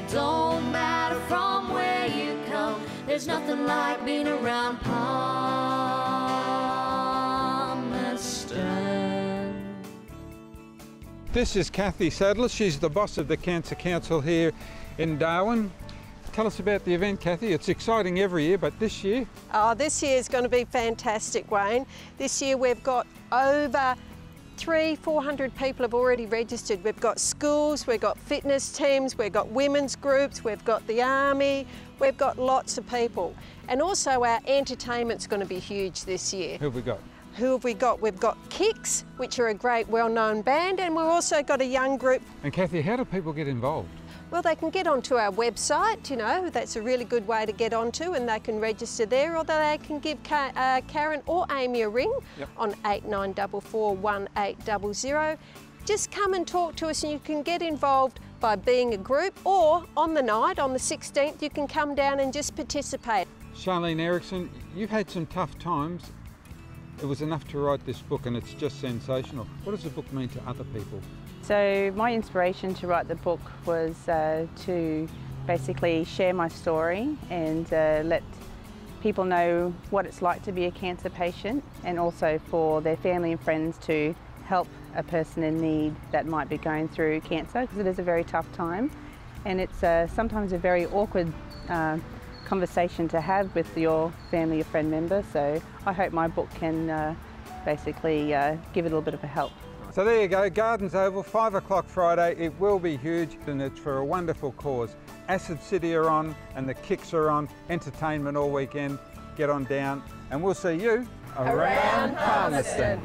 it don't matter from where you come. There's nothing like being around Palmerston. This is Kathy Sadler. She's the boss of the Cancer Council here in Darwin. Tell us about the event, Kathy. It's exciting every year, but this year, Oh, this year is going to be fantastic, Wayne. This year we've got over three, 400 people have already registered. We've got schools, we've got fitness teams, we've got women's groups, we've got the army, we've got lots of people. And also our entertainment's going to be huge this year. who have we got? Who have we got? We've got Kicks, which are a great well-known band, and we've also got a young group And Kathy, how do people get involved? Well, they can get onto our website, you know, that's a really good way to get onto, and they can register there, or they can give Ka- uh, Karen or Amy a ring Yep. on 8944 1800. Just come and talk to us, and you can get involved by being a group, or on the night, on the 16th, you can come down and just participate. Charlene Erickson, you've had some tough times. It was enough to write this book, and it's just sensational. What does the book mean to other people? So my inspiration to write the book was uh, to basically share my story and uh, let people know what it's like to be a cancer patient and also for their family and friends to help a person in need that might be going through cancer because it is a very tough time and it's uh, sometimes a very awkward uh, conversation to have with your family or friend member so I hope my book can uh, basically uh, give it a little bit of a help. So there you go, Gardens Oval, 5 o'clock Friday. It will be huge and it's for a wonderful cause. Acid City are on and the kicks are on, entertainment all weekend. Get on down and we'll see you around Palmerston.